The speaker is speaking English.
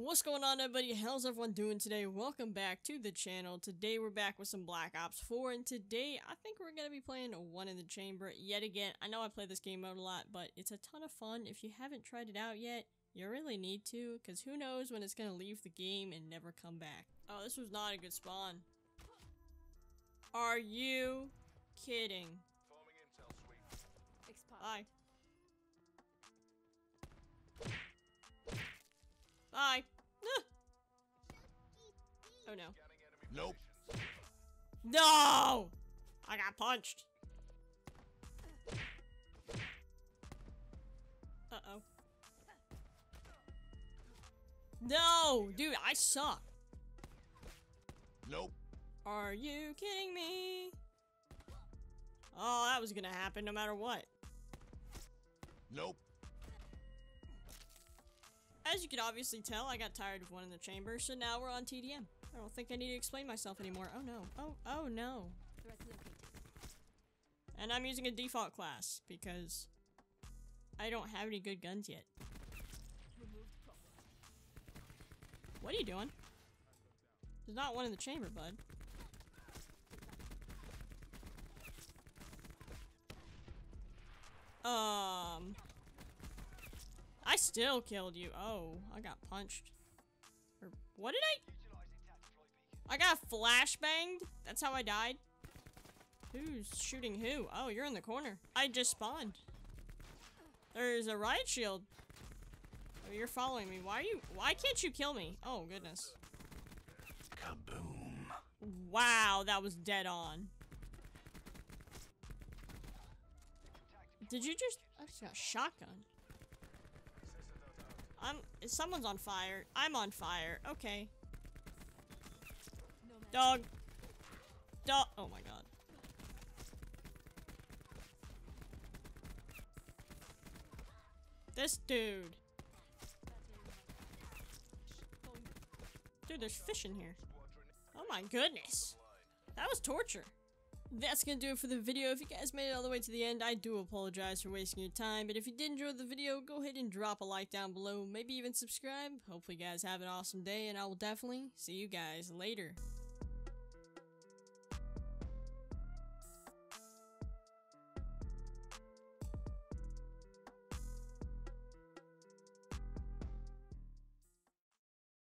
What's going on everybody? How's everyone doing today? Welcome back to the channel. Today we're back with some Black Ops 4 and today I think we're going to be playing One in the Chamber yet again. I know I play this game mode a lot but it's a ton of fun. If you haven't tried it out yet, you really need to because who knows when it's going to leave the game and never come back. Oh, this was not a good spawn. Are you kidding? Bye. No. Nope. No! I got punched. Uh-oh. No! Dude, I suck. Nope. Are you kidding me? Oh, that was gonna happen no matter what. Nope. As you can obviously tell, I got tired of one in the chamber, so now we're on TDM. I don't think I need to explain myself anymore. Oh no. Oh, oh no. And I'm using a default class, because I don't have any good guns yet. What are you doing? There's not one in the chamber, bud. Um... I still killed you. Oh, I got punched. Or, what did I? I got flashbanged? That's how I died? Who's shooting who? Oh, you're in the corner. I just spawned. There's a riot shield. Oh, you're following me. Why are you- why can't you kill me? Oh, goodness. Kaboom. Wow, that was dead on. Did you just- I just got shotgun. I'm- someone's on fire. I'm on fire. Okay. Dog. Dog. Oh my god. This dude. Dude, there's fish in here. Oh my goodness. That was torture. That's gonna do it for the video. If you guys made it all the way to the end, I do apologize for wasting your time. But if you did enjoy the video, go ahead and drop a like down below. Maybe even subscribe. Hopefully you guys have an awesome day, and I will definitely see you guys later.